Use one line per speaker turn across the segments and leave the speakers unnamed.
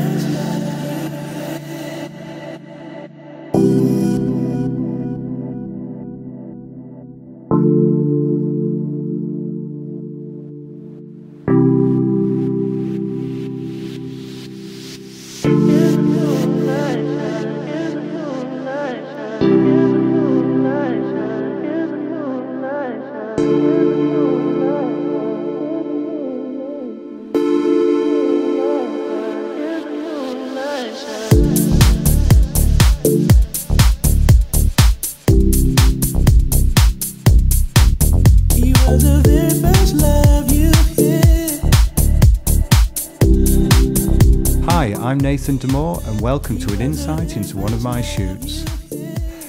Hi, I'm Nathan D'Amour and welcome to an insight into one of my shoots.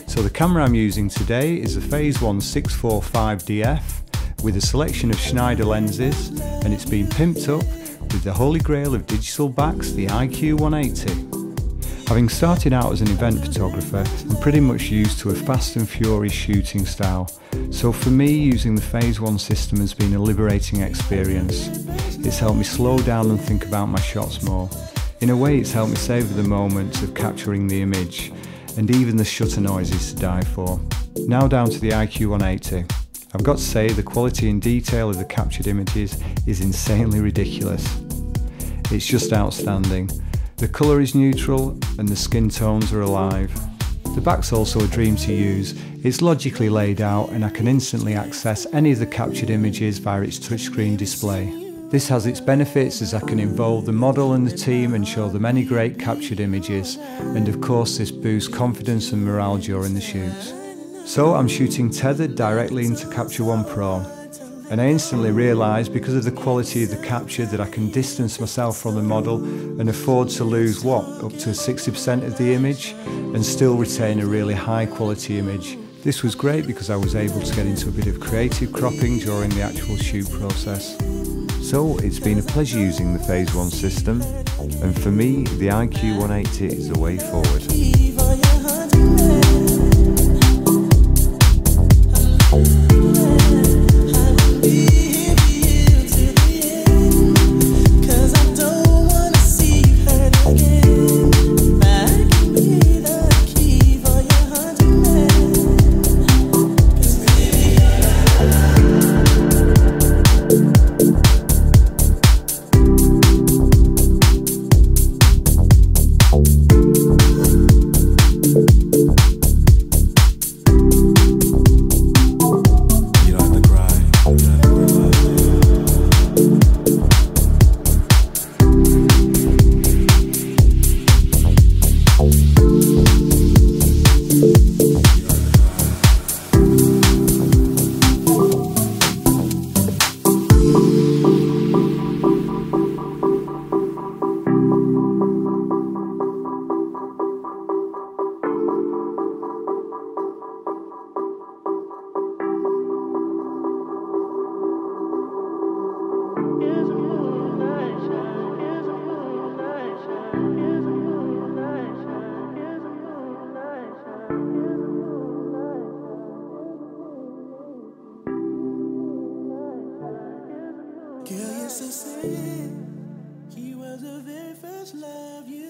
So the camera I'm using today is a Phase One 645DF with a selection of Schneider lenses and it's been pimped up with the holy grail of digital backs, the IQ 180. Having started out as an event photographer, I'm pretty much used to a fast and furious shooting style, so for me using the Phase One system has been a liberating experience. It's helped me slow down and think about my shots more. In a way it's helped me savour the moments of capturing the image, and even the shutter noises to die for. Now down to the IQ 180. I've got to say the quality and detail of the captured images is insanely ridiculous. It's just outstanding. The colour is neutral and the skin tones are alive. The back's also a dream to use. It's logically laid out and I can instantly access any of the captured images via its touchscreen display. This has its benefits as I can involve the model and the team and show them any great captured images and of course this boosts confidence and morale during the shoot. So I'm shooting tethered directly into Capture One Pro and I instantly realised because of the quality of the capture that I can distance myself from the model and afford to lose what, up to 60% of the image and still retain a really high quality image. This was great because I was able to get into a bit of creative cropping during the actual shoot process. So it's been a pleasure using the Phase One system and for me the IQ 180 is the way forward.
Girl, used to say he was the very first love you